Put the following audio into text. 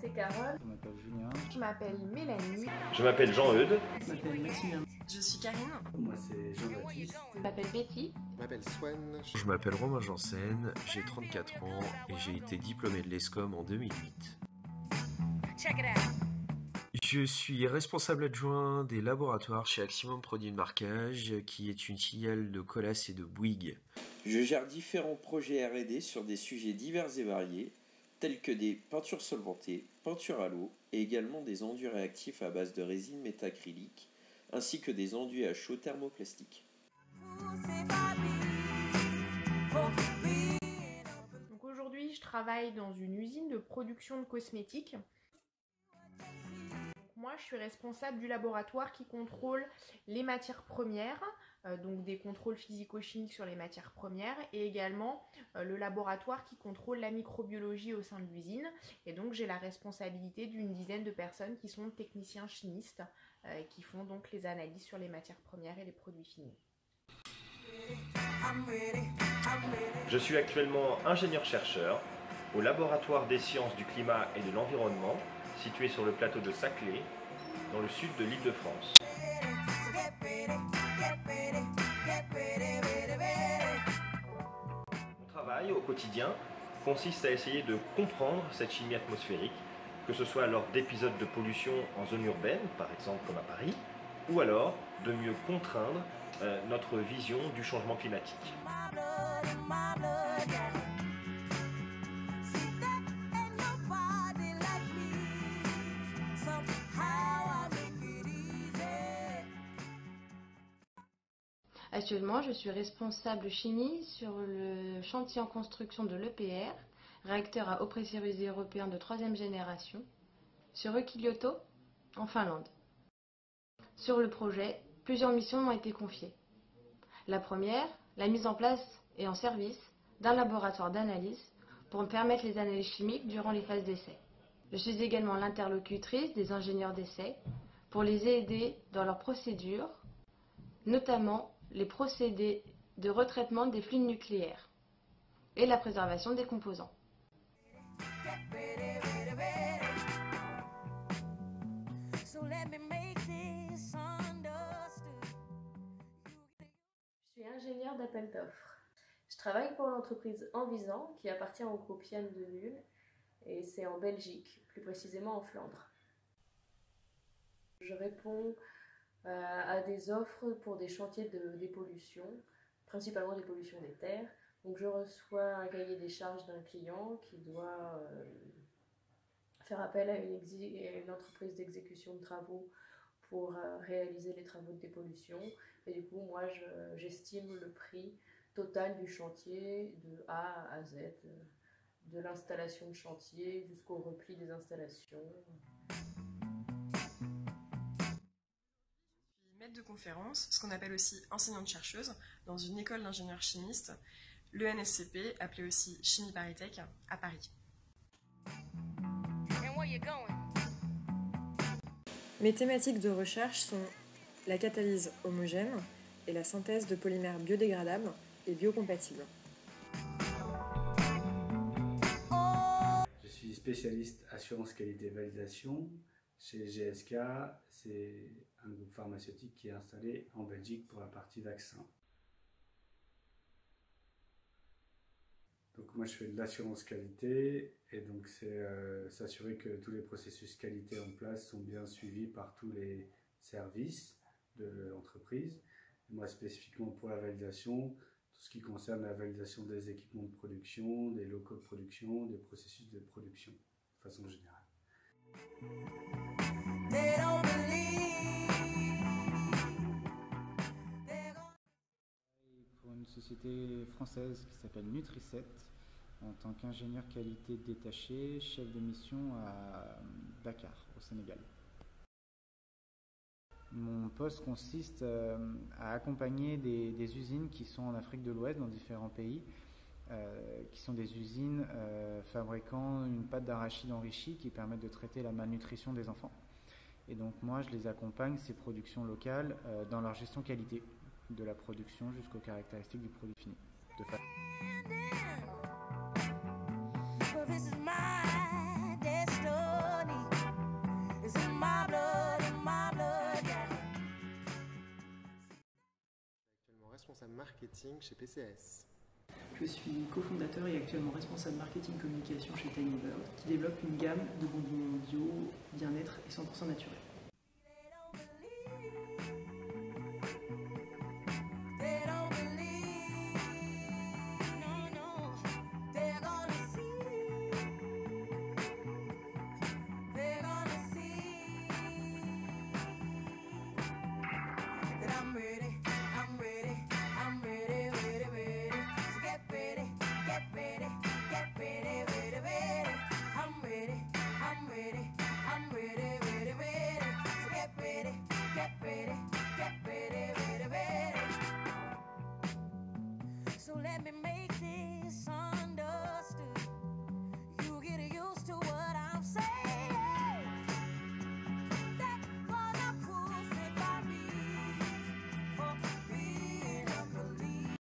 c'est Carole. Je m'appelle Julien. Je m'appelle Mélanie. Je m'appelle Jean-Eudes. Je m'appelle Maximilien. Je suis Karine. Moi c'est Jean-Baptiste. Je m'appelle Betty. Je m'appelle Swan. Je m'appelle Romain Janssen, j'ai 34 ans et j'ai été diplômé de l'ESCOM en 2008. Je suis responsable adjoint des laboratoires chez Aximum Produits de Marquage, qui est une filiale de Colas et de Bouygues. Je gère différents projets R&D sur des sujets divers et variés, tels que des peintures solvantées, peintures à l'eau et également des enduits réactifs à base de résine métacrylique, ainsi que des enduits à chaud thermoplastiques. Donc aujourd'hui, je travaille dans une usine de production de cosmétiques. Moi, je suis responsable du laboratoire qui contrôle les matières premières, donc des contrôles physico-chimiques sur les matières premières, et également euh, le laboratoire qui contrôle la microbiologie au sein de l'usine. Et donc, j'ai la responsabilité d'une dizaine de personnes qui sont techniciens chimistes, euh, qui font donc les analyses sur les matières premières et les produits finis. Je suis actuellement ingénieur-chercheur au laboratoire des sciences du climat et de l'environnement situé sur le plateau de Saclay, dans le sud de l'île de France. Consiste à essayer de comprendre cette chimie atmosphérique, que ce soit lors d'épisodes de pollution en zone urbaine, par exemple comme à Paris, ou alors de mieux contraindre euh, notre vision du changement climatique. Actuellement, je suis responsable chimie sur le chantier en construction de l'EPR, réacteur à eau pressurisée européen de troisième génération, sur Ukilioto, en Finlande. Sur le projet, plusieurs missions m'ont été confiées. La première, la mise en place et en service d'un laboratoire d'analyse pour permettre les analyses chimiques durant les phases d'essai. Je suis également l'interlocutrice des ingénieurs d'essai pour les aider dans leurs procédures, notamment les procédés de retraitement des fluides nucléaires et la préservation des composants. Je suis ingénieur d'appel d'offres. Je travaille pour l'entreprise Envisan qui appartient au groupe Yann de Nul et c'est en Belgique, plus précisément en Flandre. Je réponds à des offres pour des chantiers de dépollution, principalement des pollutions des terres. Donc je reçois un cahier des charges d'un client qui doit euh, faire appel à une, entreprise d'exécution de travaux pour euh, réaliser les travaux de dépollution. Et du coup, moi, j'estime le prix total du chantier de A à Z, de l'installation de chantier jusqu'au repli des installations. De conférence, ce qu'on appelle aussi enseignante-chercheuse, dans une école d'ingénieurs chimistes, l'ENSCP, appelée aussi Chimie Paritech, à Paris. Mes thématiques de recherche sont la catalyse homogène et la synthèse de polymères biodégradables et biocompatibles. Je suis spécialiste assurance qualité validation chez GSK. C'est un groupe pharmaceutique qui est installé en Belgique pour la partie vaccin. Donc moi je fais de l'assurance qualité et donc c'est euh, s'assurer que tous les processus qualité en place sont bien suivis par tous les services de l'entreprise. Moi spécifiquement pour la validation, tout ce qui concerne la validation des équipements de production, des locaux de production, des processus de production de façon générale. Pour une société française qui s'appelle Nutricet, en tant qu'ingénieur qualité détaché, chef de mission à Dakar, au Sénégal. Mon poste consiste euh, à accompagner des, des, usines qui sont en Afrique de l'Ouest, dans différents pays, euh, qui sont des usines euh, fabriquant une pâte d'arachide enrichie qui permettent de traiter la malnutrition des enfants. Et donc moi, je les accompagne, ces productions locales, euh, dans leur gestion qualité, de la production jusqu'aux caractéristiques du produit fini. De fait. Actuellement responsable marketing chez PCS. Je suis cofondateur et actuellement responsable marketing communication chez Tiny Bird, qui développe une gamme de bonbons bio, bien-être et 100% naturel. Let